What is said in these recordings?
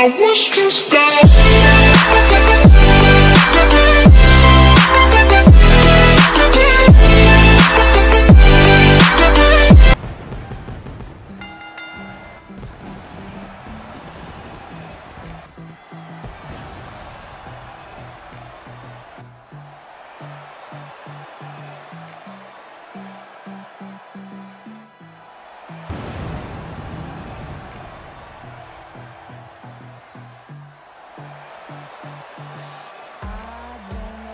I was just out.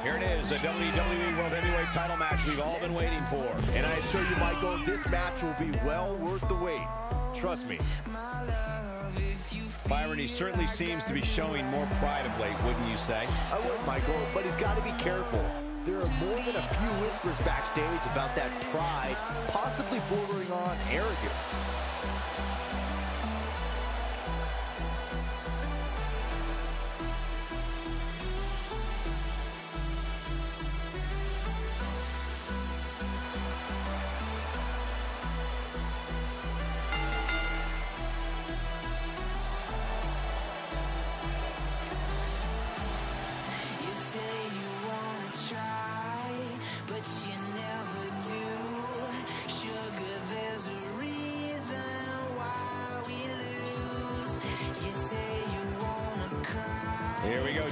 Here it is, the WWE World Heavyweight title match we've all been waiting for. And I assure you, Michael, this match will be well worth the wait. Trust me. Byron, he certainly seems to be showing more pride of late, wouldn't you say? I would, Michael, but he's got to be careful. There are more than a few whispers backstage about that pride, possibly bordering on arrogance.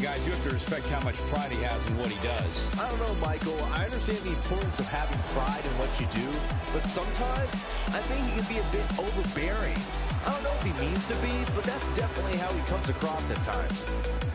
Guys, you have to respect how much pride he has in what he does. I don't know, Michael. I understand the importance of having pride in what you do, but sometimes I think he can be a bit overbearing. I don't know if he means to be, but that's definitely how he comes across at times.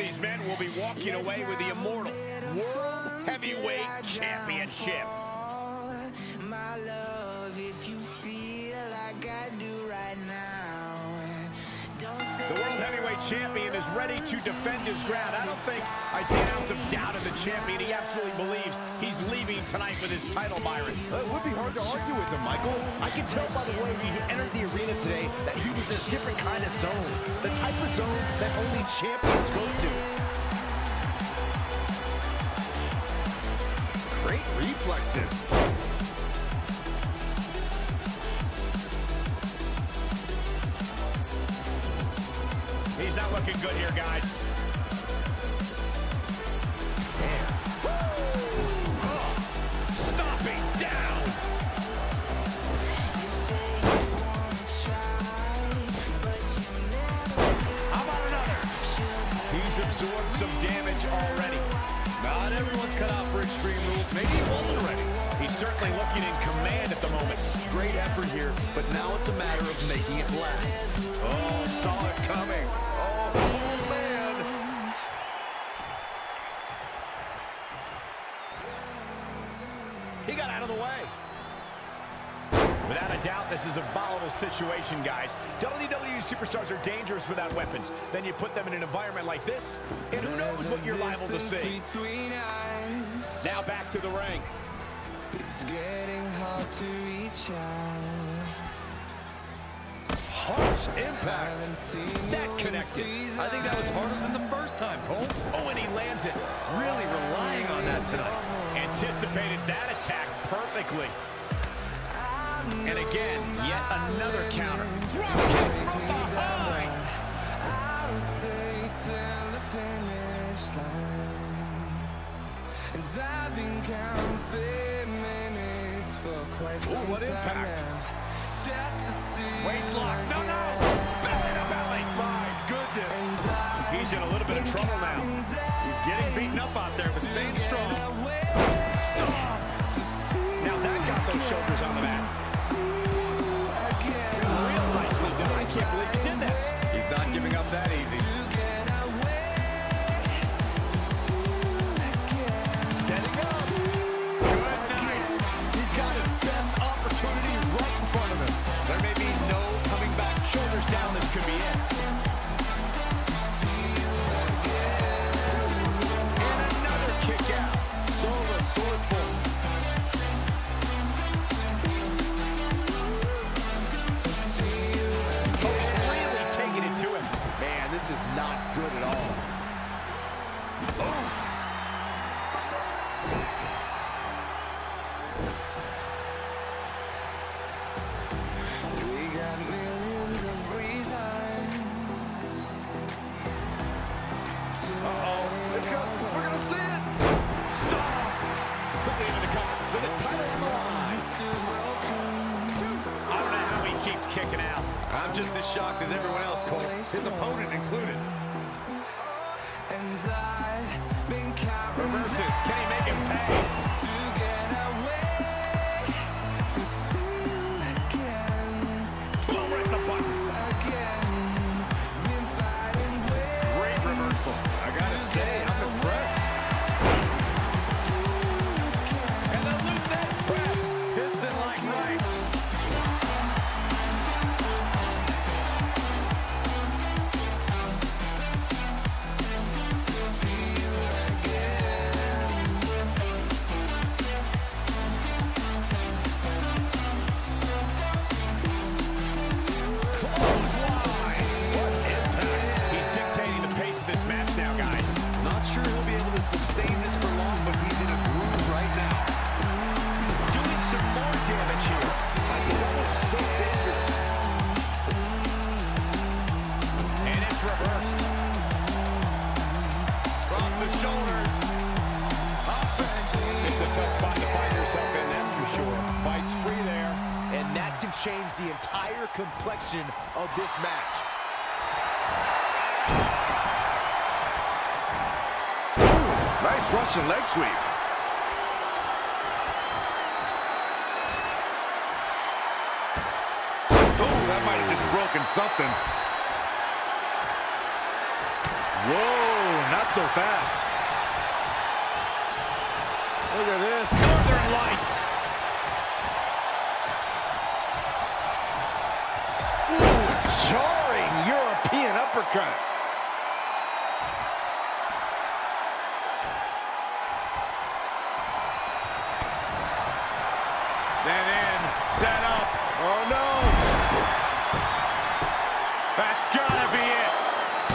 These men will be walking away with the immortal World Heavyweight Championship. Champion is ready to defend his ground. I don't think I see an ounce of doubt in the champion. He absolutely believes he's leaving tonight with his title, Byron. It would be hard to argue with him, Michael. I can tell by the way he entered the arena today that he was in a different kind of zone. The type of zone that only champions go to. Great reflexes. He's not looking good here, guys. Absorbed some damage already. Not everyone's cut out for extreme rules. Maybe he wasn't already. He's certainly looking in command at the moment. Great effort here, but now it's a matter of making it last. Oh, saw it coming. This is a volatile situation, guys. WWE superstars are dangerous without weapons. Then you put them in an environment like this, and who knows what you're liable to see. Now back to the ring. It's getting hard to reach out. Harsh impact. That connected. I think that was harder than the first time, Cole. Oh, and he lands it. Really relying on that tonight. Anticipated that attack perfectly. And again, yet another counter. Drop kick from behind. I'll stay till the finish line. And I've been counting minutes for quite some what impact. now. Just to see Waist lock. No, no. Belly to belly. My goodness. He's in a little bit of trouble now. He's getting beaten up out there, but staying strong. Now that got those shoulders on the mat. As shocked as everyone else, Cole. His opponent included. And that can change the entire complexion of this match. Nice Russian leg sweep. Oh, that might have just broken something. Whoa, not so fast. Look at this. Northern Lights. European. Set in, set up. Oh no. That's gotta be it.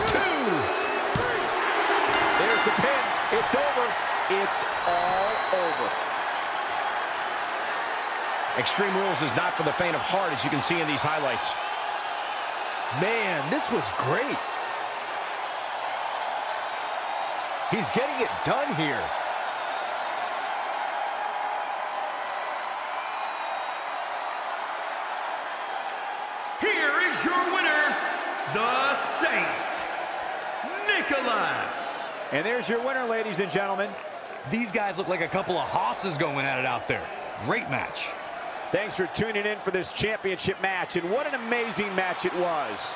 Two. There's the pin. It's over. It's all over. Extreme Rules is not for the faint of heart, as you can see in these highlights. Man, this was great. He's getting it done here. Here is your winner, the Saint, Nicholas. And there's your winner, ladies and gentlemen. These guys look like a couple of hosses going at it out there. Great match. Thanks for tuning in for this championship match, and what an amazing match it was.